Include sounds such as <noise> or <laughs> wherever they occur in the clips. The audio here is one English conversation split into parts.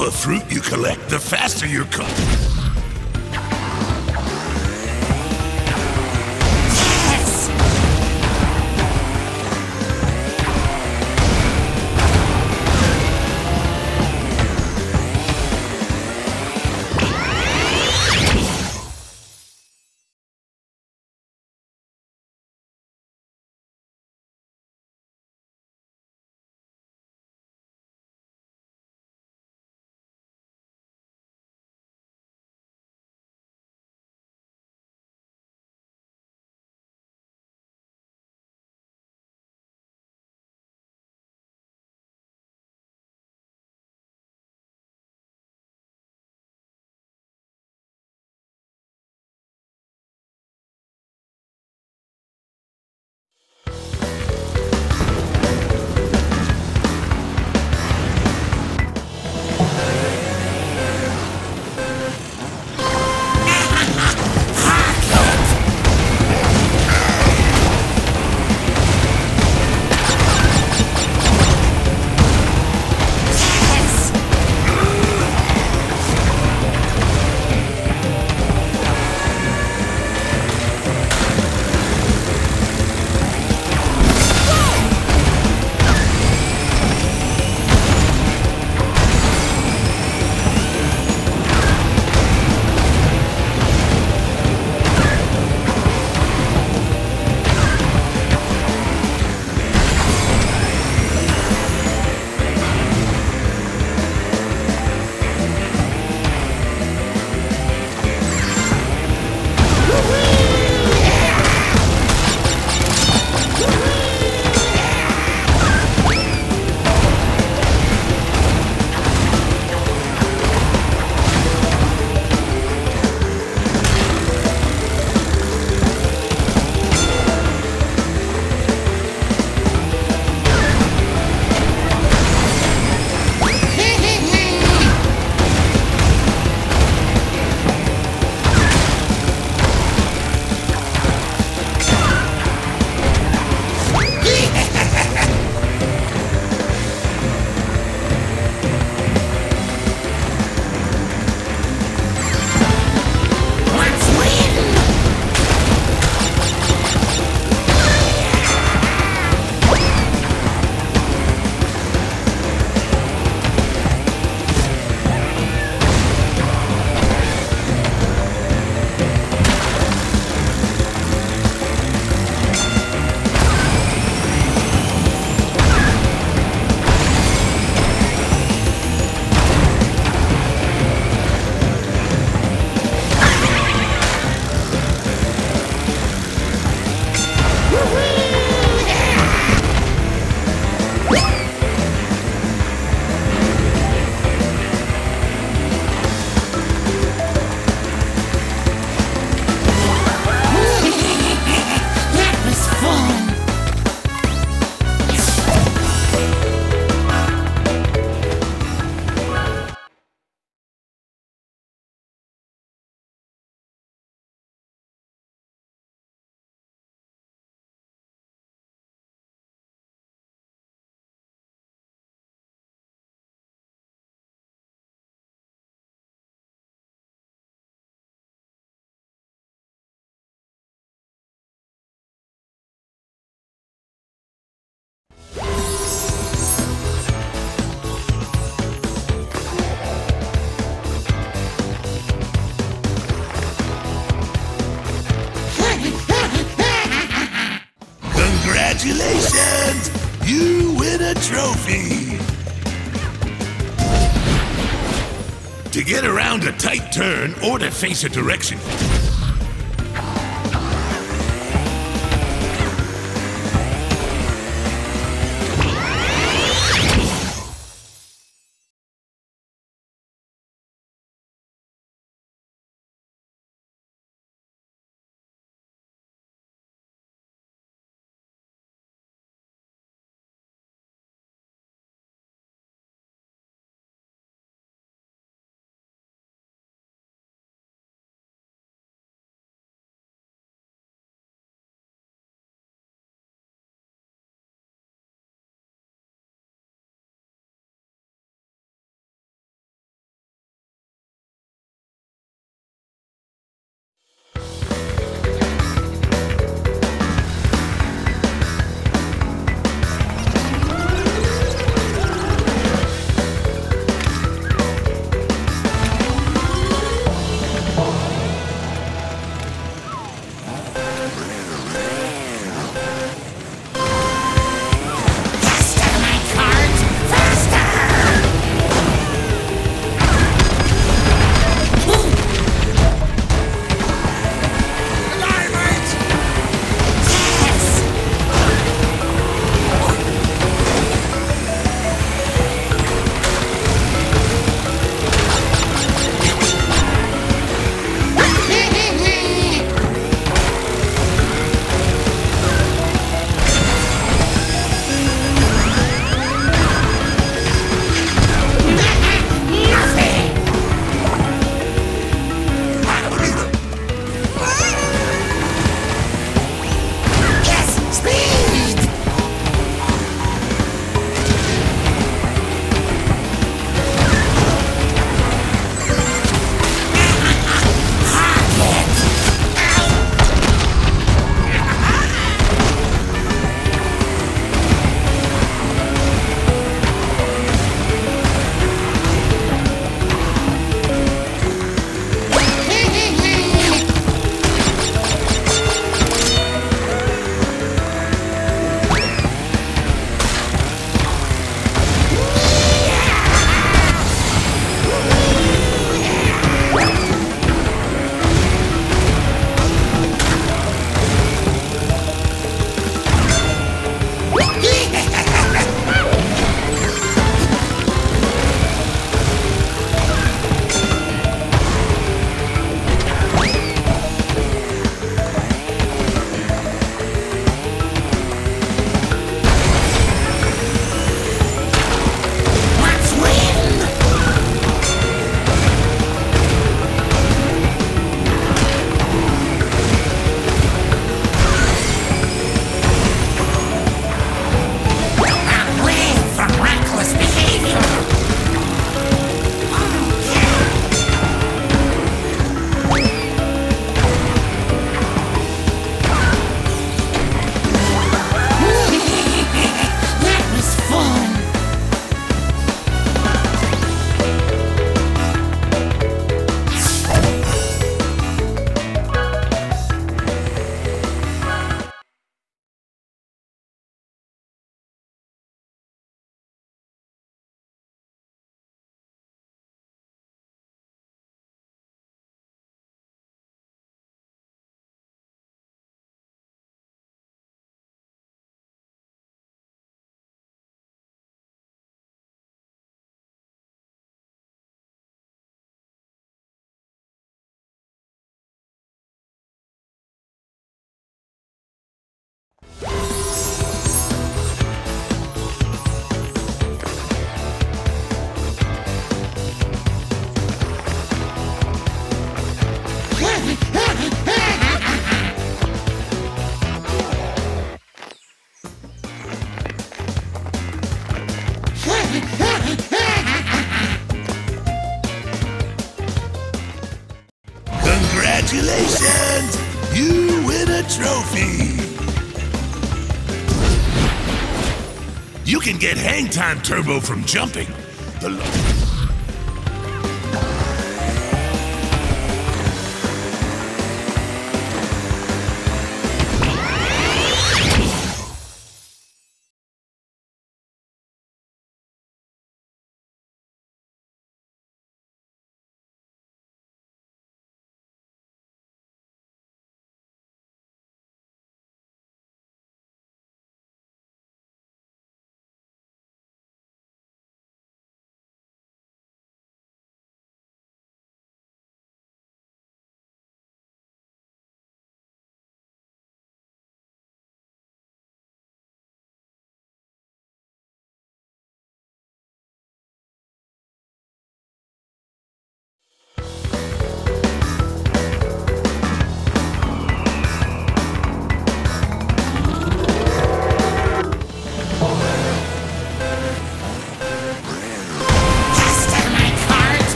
more fruit you collect, the faster you car. Congratulations! You win a trophy! To get around a tight turn or to face a direction, Congratulations! You win a trophy! You can get hang time turbo from jumping. The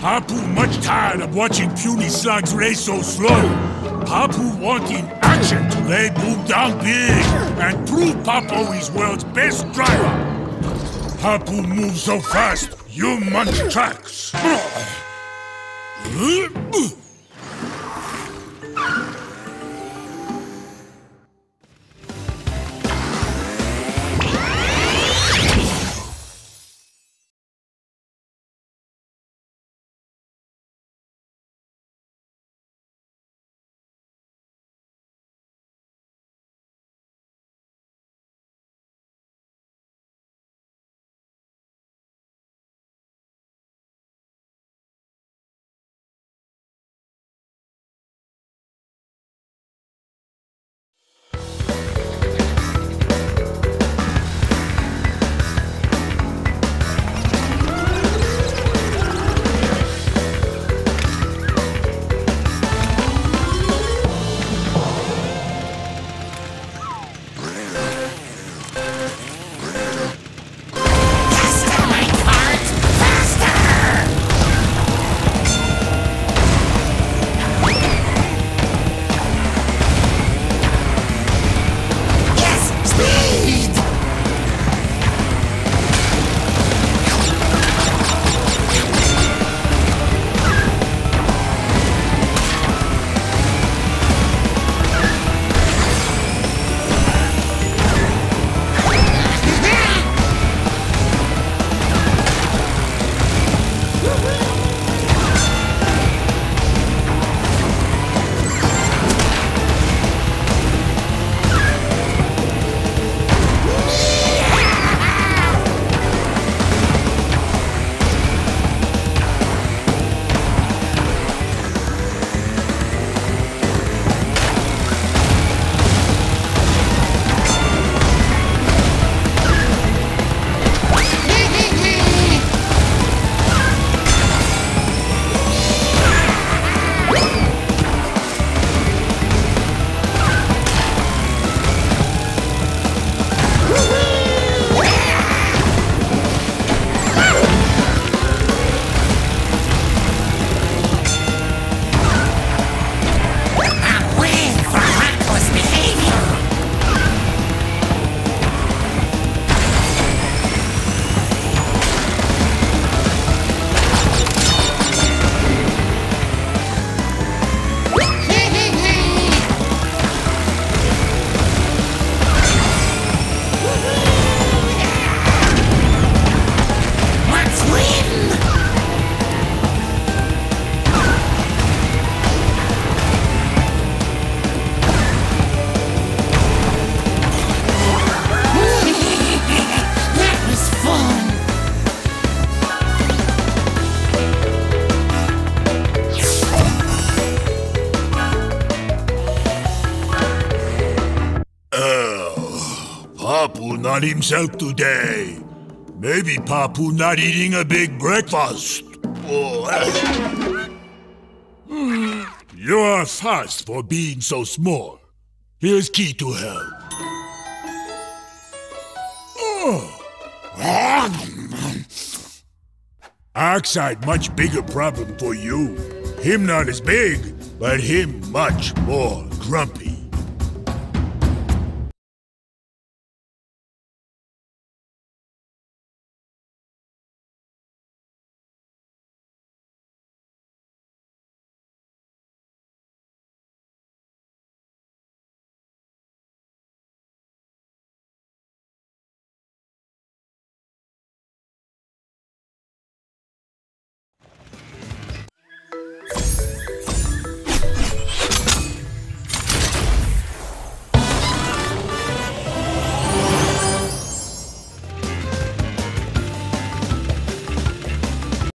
Papu much tired of watching puny slugs race so slow. Papu wanting action to lay Boom down big and prove Papu is world's best driver. Papu moves so fast, you munch tracks. <laughs> himself today. Maybe Papu not eating a big breakfast. <sighs> You are fast for being so small. Here's key to help. Oxide <sighs> much bigger problem for you. Him not as big, but him much more grumpy.